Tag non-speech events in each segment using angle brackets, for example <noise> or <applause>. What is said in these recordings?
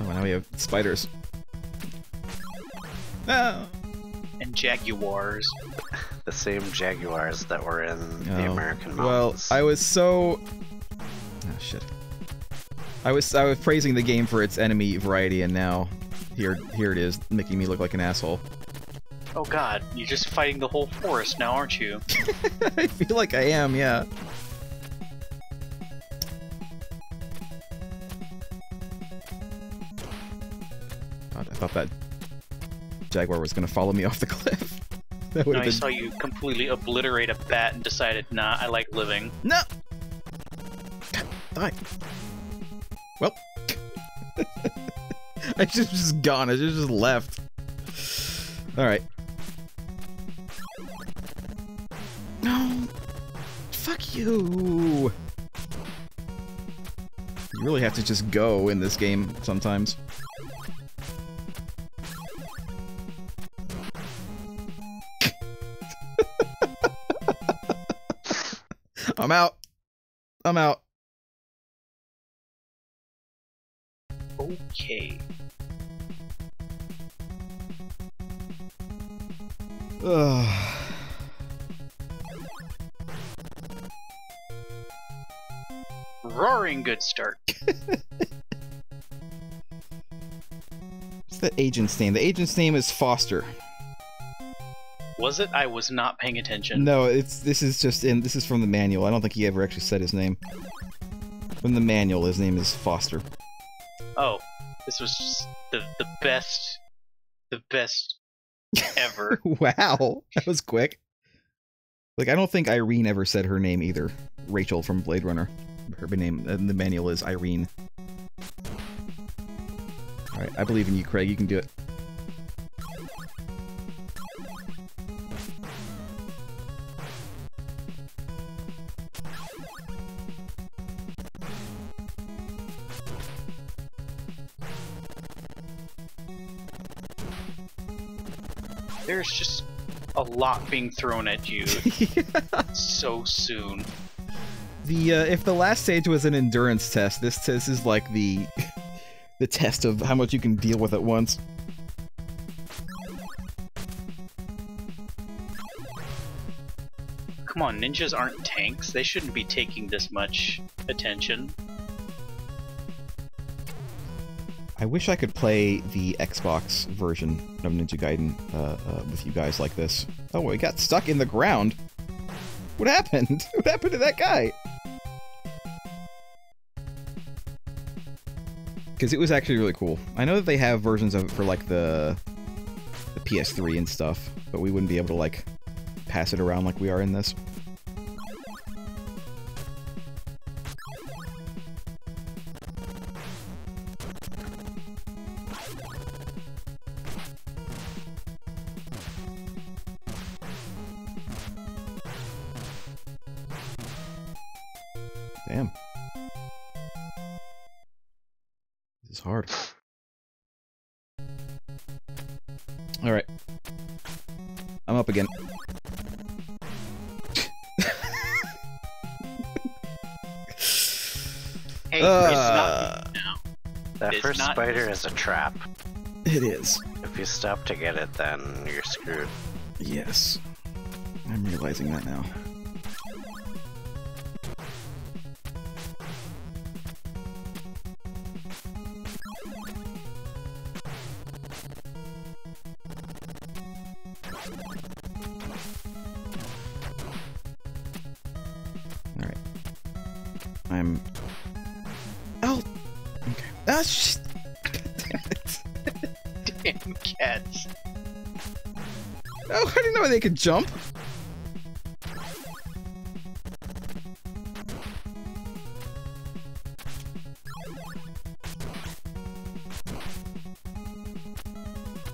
Oh, now we have spiders. Oh. And jaguars. <laughs> The same jaguars that were in the Oh. American Well, I was so. Oh shit. I was I was praising the game for its enemy variety, and now here here it is, making me look like an asshole. Oh god, you're just fighting the whole forest now, aren't you? <laughs> I feel like I am, yeah. Jaguar was gonna follow me <laughs> off the cliff. <laughs> That No, have I been saw you completely obliterate a bat and decided, nah, I like living. no. Die. Well, <laughs> I just just gone. I have just left. All right. No. Fuck you. You really have to just go in this game sometimes. I'm out. I'm out. Okay. Ugh. <sighs> Roaring good start. <laughs> What's the agent's name? The agent's name is Foster. Was it? I was not paying attention. No, it's this is just in this is from the manual. I don't think he ever actually said his name. From the manual, his name is Foster. Oh, this was just the the best, the best ever. <laughs> wow, that was quick. Like I don't think Irene ever said her name either. Rachel from Blade Runner. Her name in the manual is Irene. All right, I believe in you, Craig. You can do it. There's just a lot being thrown at you <laughs> so soon. The uh, if the last stage was an endurance test, this this is like the <laughs> the test of how much you can deal with at once. Come on, ninjas aren't tanks. They shouldn't be taking this much attention. I wish I could play the Xbox version of Ninja Gaiden uh, uh, with you guys like this. Oh, we got stuck in the ground. What happened? <laughs> What happened to that guy? Because it was actually really cool. I know that they have versions of it for like the the PS3 and stuff, but we wouldn't be able to like pass it around like we are in this. It's first not- spider is a trap. It is. If you stop to get it, then you're screwed. Yes. I'm realizing that now. Alright. I'm... Oh! Okay. Ah, shit! Damn it. Cats. Oh, I didn't know they could jump.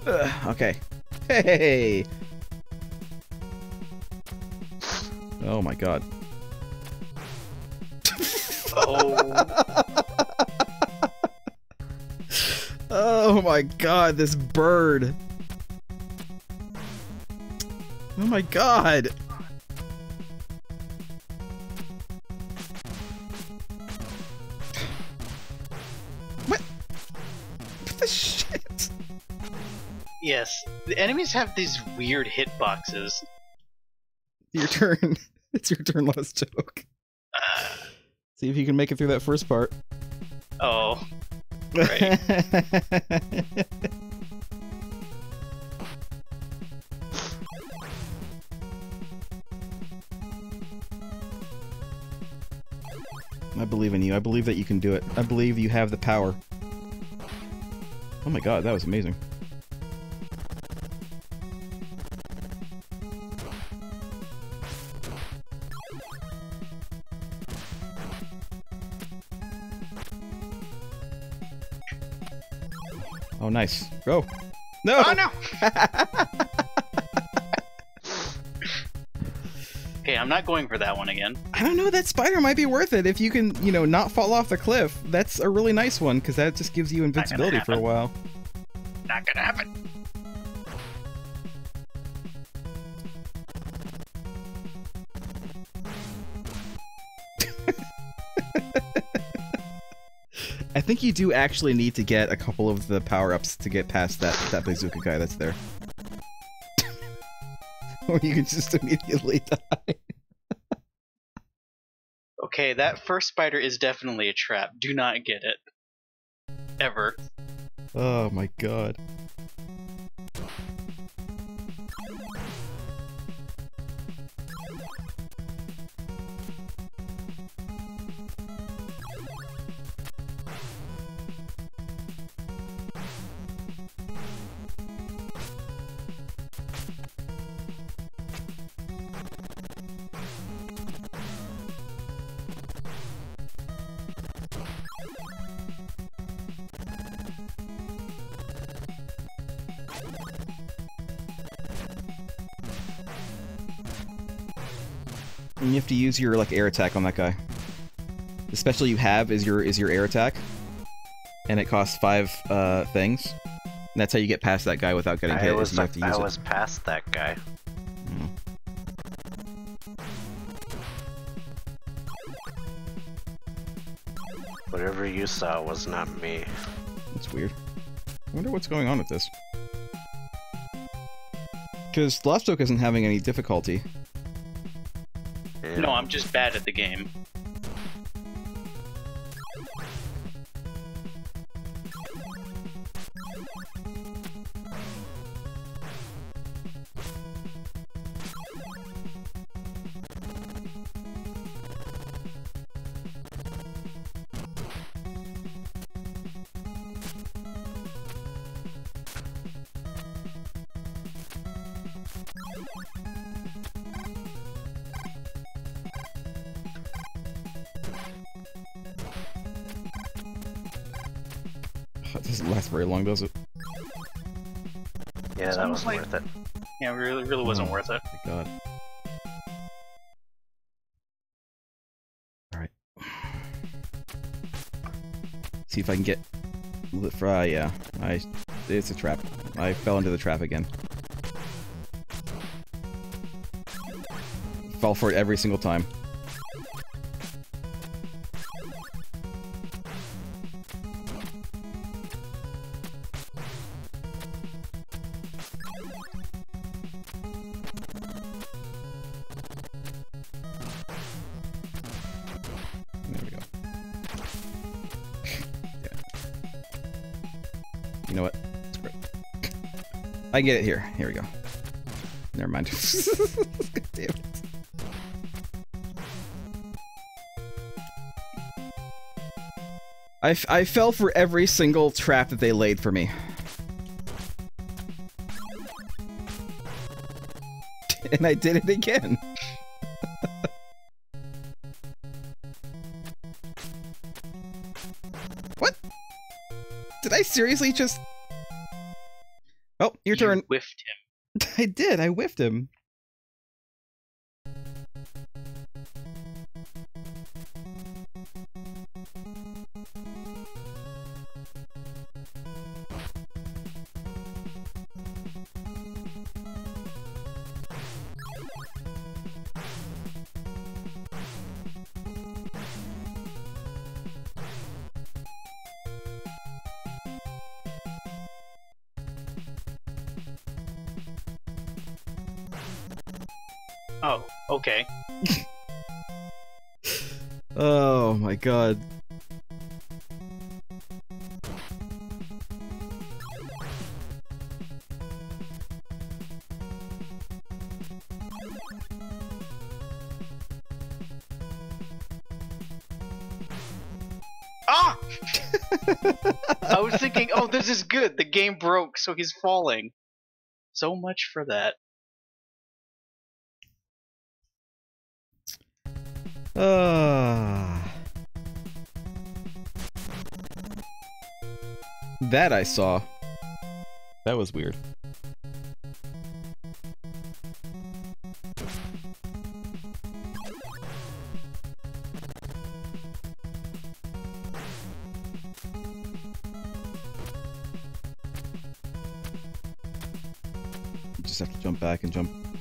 Ugh, okay. Hey! Oh my god. Oh, my god, this bird. Oh my god. What? the shit? Yes, the enemies have these weird hitboxes. Your turn. <laughs> It's your turn, Lost Joke. Uh, See if you can make it through that first part. oh, I believe in you. I believe that you can do it. I believe you have the power. Oh my god, that was amazing. Nice. Go. No! oh no! <laughs> okay, I'm not going for that one again. I don't know. That spider might be worth it if you can, you know, not fall off the cliff. That's a really nice one because that just gives you invincibility for a while. Not gonna happen. I think you do actually need to get a couple of the power ups to get past that that bazooka guy that's there. <laughs> or you can just immediately <laughs> die. Okay, that first spider is definitely a trap. Do not get it. Ever. Oh my god. And you have to use your like air attack on that guy. The special you have is your is your air attack, and it costs five uh, things. And that's how you get past that guy without getting I hit. was is you have to I it. was past that guy. Mm. Whatever you saw was not me. That's weird. I wonder what's going on with this. Because Lost Joke isn't having any difficulty. No, I'm just bad at the game. Doesn't last very long, does it? Yeah, that wasn't like- worth it. Yeah, it really, really wasn't Oh. worth it. My god. Alright. See if I can get... the fry, uh, yeah. I... It's a trap. I fell into the trap again. Fall for it every single time. You know what? I get it here. Here we go. Never mind. <laughs> Damn it. I, I fell for every single trap that they laid for me. <laughs> and I did it again. Seriously just... Oh, your You turn. whiffed him. <laughs> I did. I whiffed him. Oh, okay. <laughs> Oh my god. Ah! <laughs> I was thinking, oh, this is good. The game broke, so he's falling. So much for that. Ah. That I saw. That was weird. Just have to jump back and jump.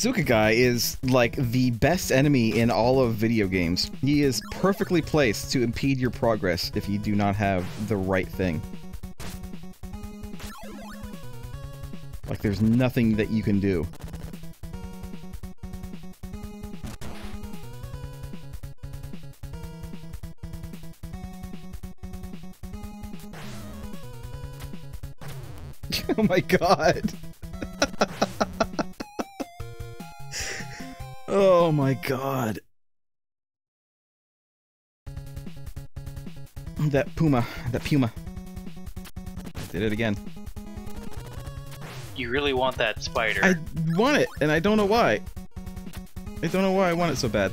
Bazooka guy is like the best enemy in all of video games. He is perfectly placed to impede your progress if you do not have the right thing. Like there's nothing that you can do. <laughs> oh my god. Oh my god. That puma, that puma. Did it again. You really want that spider. I want it, and I don't know why. I don't know why I want it so bad.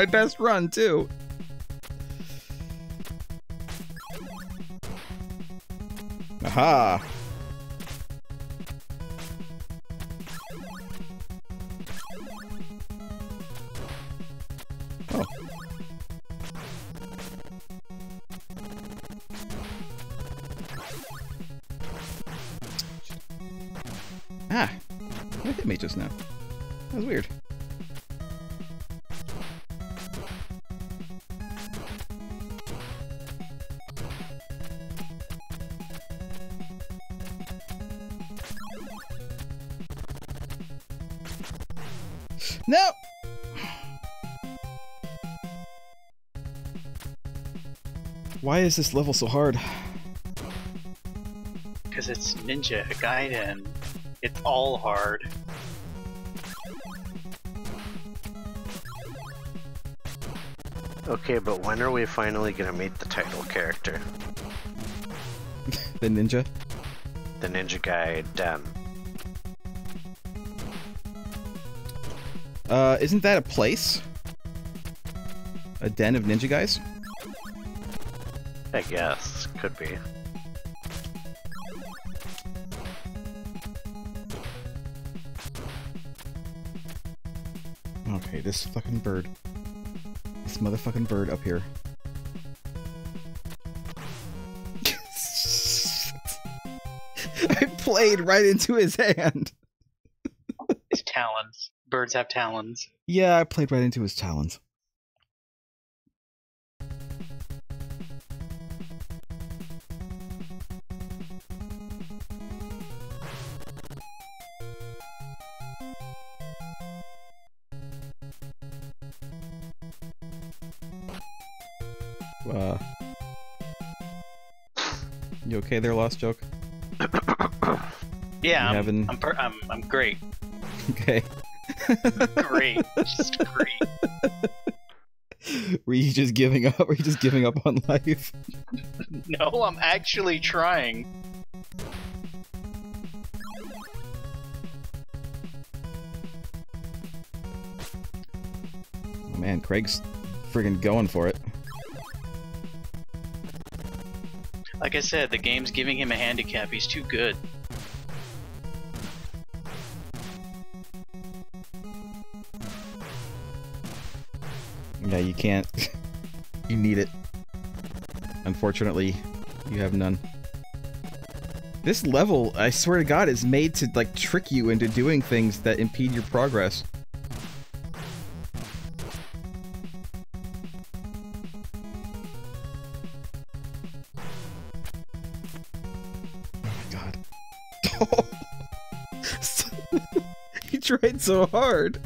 My best run, too. Aha! Oh. Ah! What hit me just now? That was weird. Why is this level so hard? Because it's Ninja Gaiden. It's all hard. Okay, but when are we finally gonna meet the title character? The ninja? The ninja guy, Den. Uh, isn't that a place? A den of ninja guys? I guess. Could be. Okay, this fucking bird. This motherfucking bird up here. <laughs> I played right into his hand. His talons. Birds have talons. Yeah, I played right into his talons. okay there, Lost Joke? yeah, I'm, having... I'm, I'm, I'm great. Okay. great. <laughs> Just great. Were you just giving up? Were you just giving up on life? no, I'm actually trying. Man, Craig's friggin' going for it. Like I said, the game's giving him a handicap. He's too good. Yeah, you can't. <laughs> you need it. Unfortunately, you have none. This level, I swear to god, is made to, like, trick you into doing things that impede your progress. Tried so hard.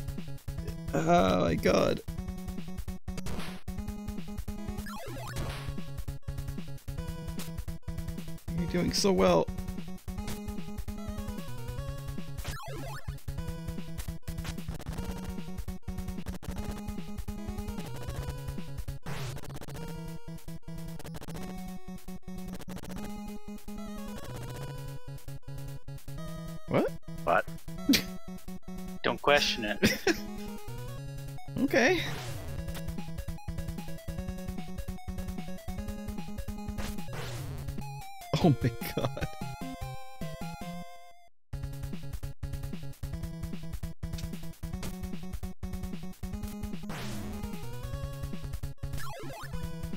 Oh my god. You're doing so well. My god.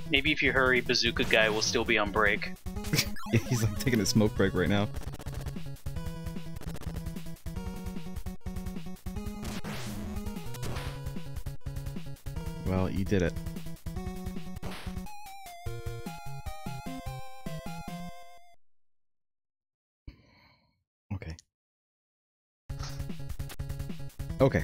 Maybe if you hurry, Bazooka Guy will still be on break. <laughs> He's like taking a smoke break right now. Well, you did it. Okay.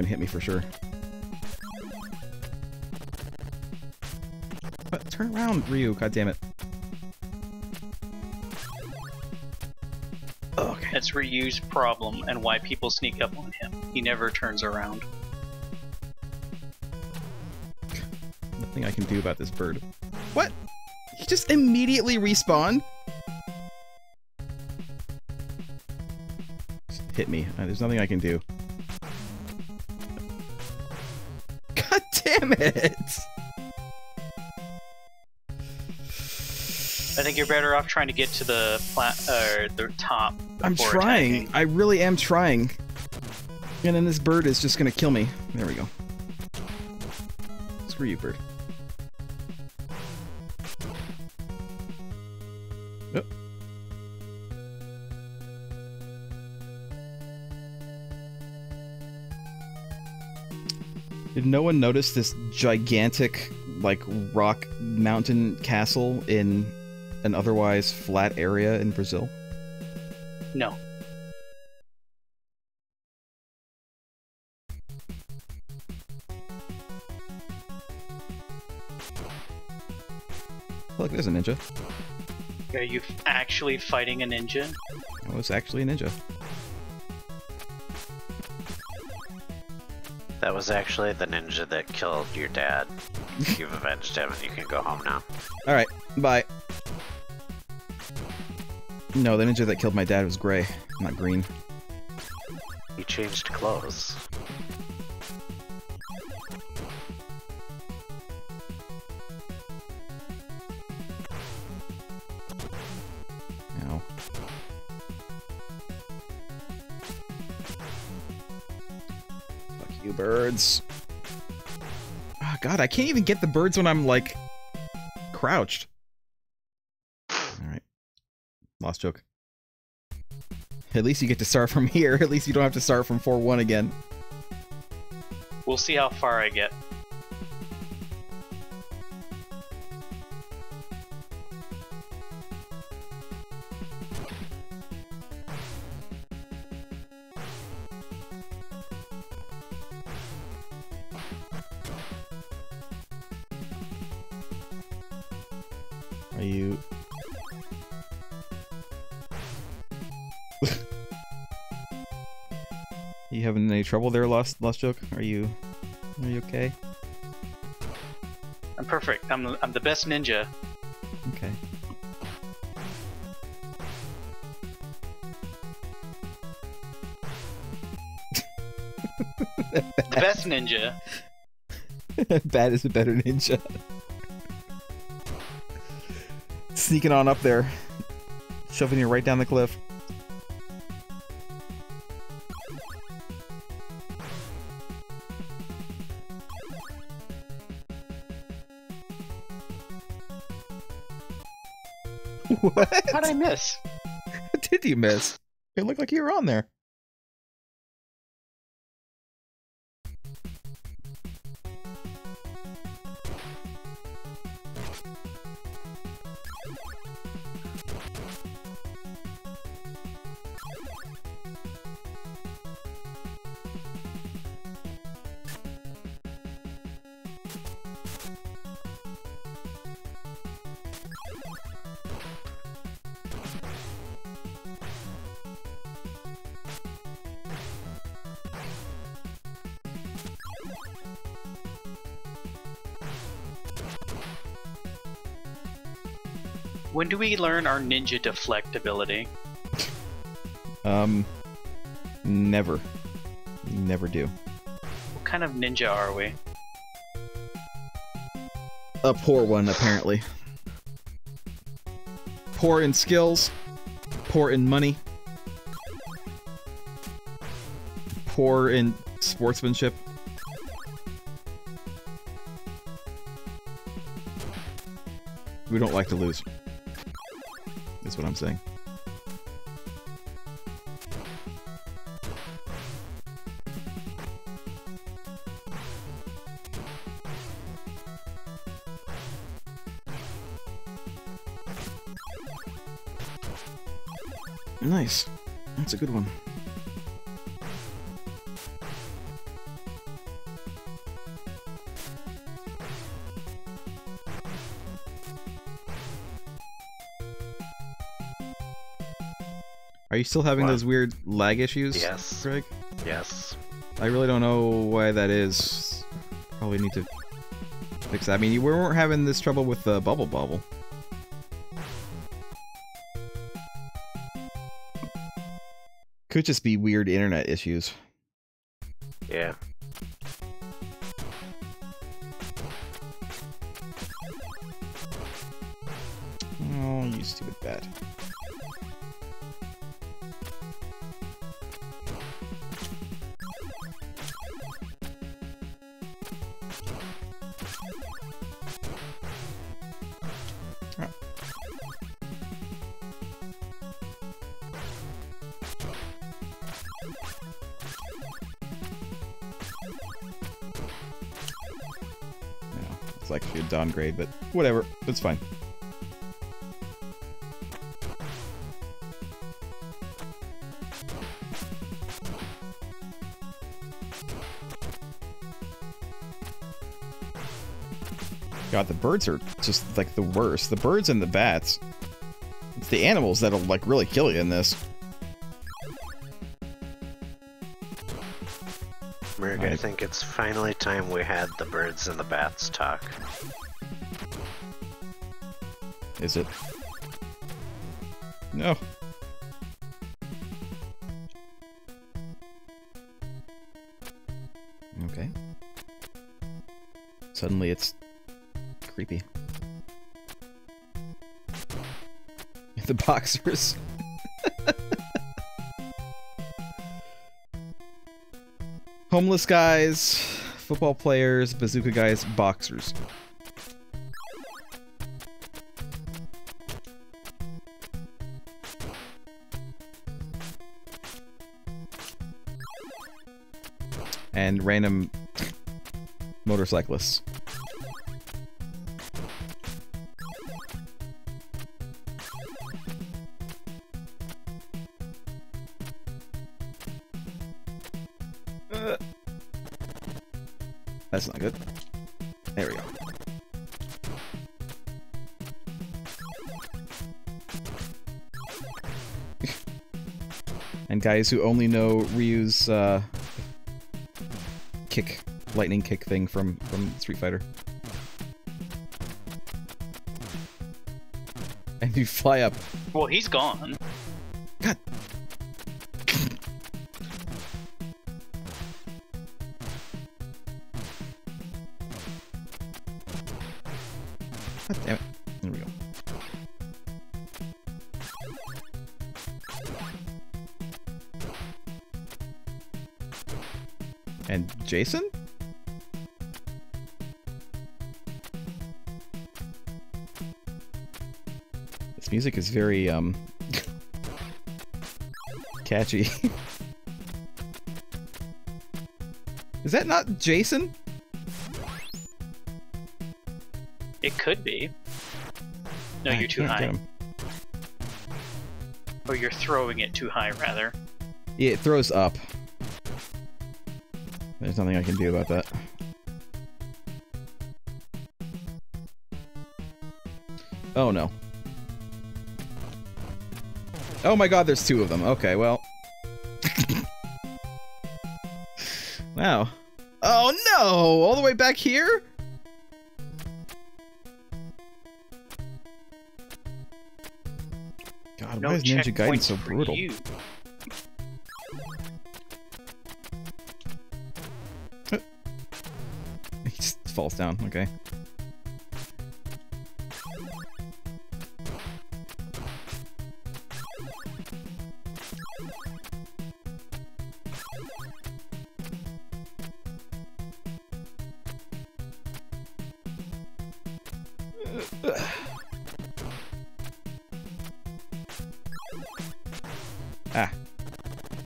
Gonna hit me for sure. But turn around, Ryu, god damn it. Okay. That's Ryu's problem and why people sneak up on him. He never turns around. Nothing I can do about this bird. What? He just immediately respawned? Just hit me. Uh, there's nothing I can do. Damn it! I think you're better off trying to get to the plat or uh, the top. I'm trying. attacking. I really am trying. And then this bird is just gonna kill me. There we go. Screw you, bird. Did no one notice this gigantic, like, rock mountain castle in an otherwise flat area in Brazil? No. Oh, look, there's a ninja. Are you actually fighting a ninja? I was actually a ninja. That was actually the ninja that killed your dad. You've avenged him and you can go home now. Alright, bye. No, the ninja that killed my dad was gray, not green. He changed clothes. Birds. Oh, God, I can't even get the birds when I'm, like, crouched. Alright. Lost joke. At least you get to start from <laughs> here. At least you don't have to start from 4-1 again. We'll see how far I get. Trouble there, Lost Lost Joke? Are you... Are you okay? I'm perfect. I'm, I'm the best ninja. Okay. The best ninja. <laughs> Bad is a better ninja. Sneaking on up there. Shoving you right down the cliff. <laughs> What? How did I miss? What did you miss? It looked like you were on there. We learn our ninja deflect ability? Um, never. Never do. What kind of ninja are we? A poor one, apparently. Poor in skills, poor in money, poor in sportsmanship. We don't like to lose. That's what I'm saying. Nice. That's a good one. You still having What? those weird lag issues, Yes. Greg? Yes. I really don't know why that is. Probably need to fix that. I mean, you weren't having this trouble with the Bubble Bobble. Could just be weird internet issues. Yeah. Oh, you stupid bat. Downgrade, but whatever. It's fine. God, the birds are just like the worst. The birds and the bats. It's the animals that'll like really kill you in this. Merg, I think it's finally time we had the birds and the bats talk. Is it? No. Okay. Suddenly it's creepy. <laughs> The boxers. <laughs> Homeless guys, football players, bazooka guys, boxers. random motorcyclists. That's not good. There we go. <laughs> and guys who only know Ryu's uh, kick, lightning kick thing from from Street Fighter. And you fly up. Well, he's gone. Jason? This music is very, um, <laughs> catchy. <laughs> is that not Jason? It could be. No, I you're too high. Or you're throwing it too high, rather. Yeah, it throws up. There's nothing I can do about that. Oh no. Oh my god, there's two of them. Okay, well. <laughs> wow. Oh no! All the way back here? God, No why is Ninja Gaiden so brutal? Falls down, okay. Ah.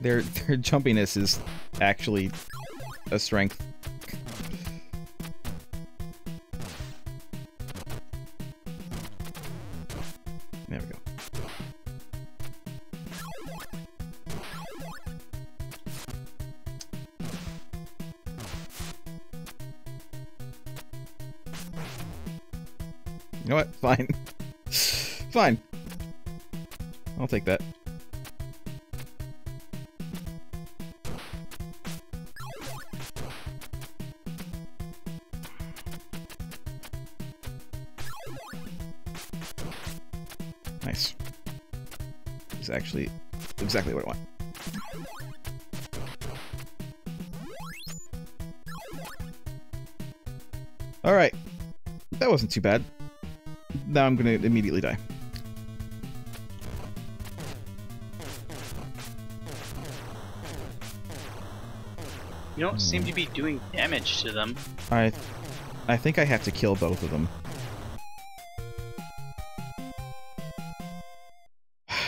Their <laughs> their jumpiness is actually a strength. Take that. Nice. It's actually exactly what I want. Alright. That wasn't too bad. Now I'm gonna immediately die. You don't seem to be doing damage to them. I I think I have to kill both of them. <sighs>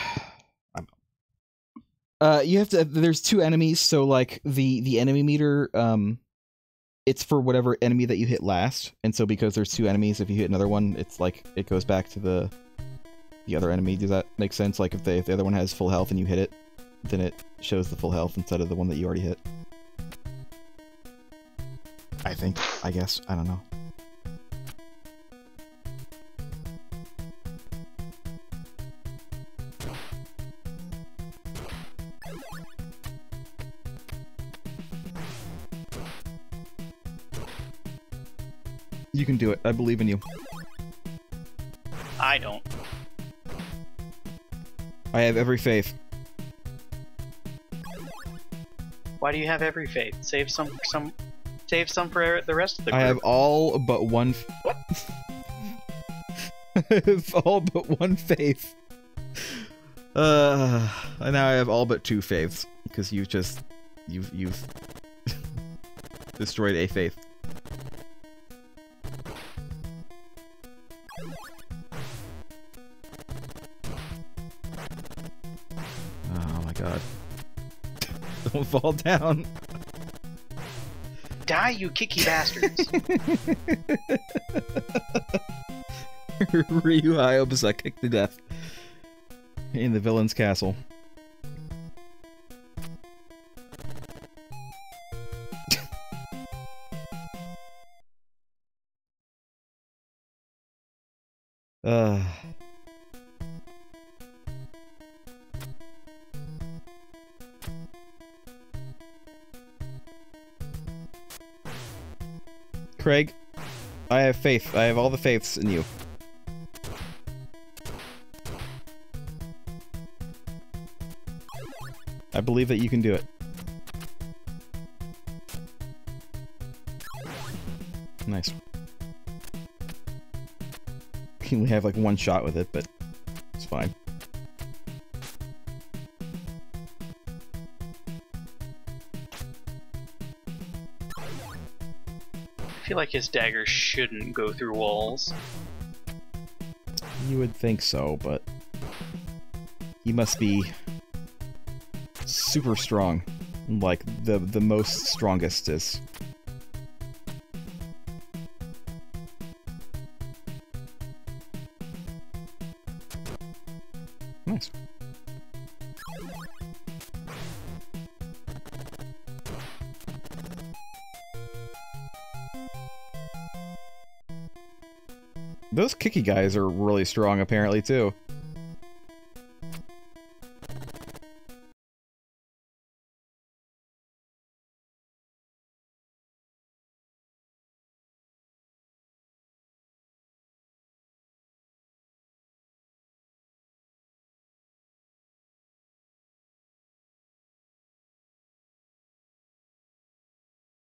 Uh, you have to. There's two enemies, so like the the enemy meter, um, it's for whatever enemy that you hit last, and so because there's two enemies, if you hit another one, it's like it goes back to the the other enemy. Does that make sense? Like if the if the other one has full health and you hit it, then it shows the full health instead of the one that you already hit. I think. I guess. I don't know. You can do it. I believe in you. I don't. I have every faith. Why do you have every faith? Save some, some, save some for the rest of the group. I have all but one. F- <laughs> I have all but one faith. Uh, and now I have all but two faiths because you've just you've you've <laughs> destroyed a faith. Oh my god! <laughs> Don't fall down. You kicky bastards! <laughs> Ryu Hayabusa kicked to death in the villain's castle. <sighs> uh. Craig, I have faith. I have all the faiths in you. I believe that you can do it. Nice. Only have like one shot with it, but it's fine. Feel like his dagger shouldn't go through walls. You would think so, but he must be super strong. Like the the most strongest is. Kicky guys are really strong apparently too.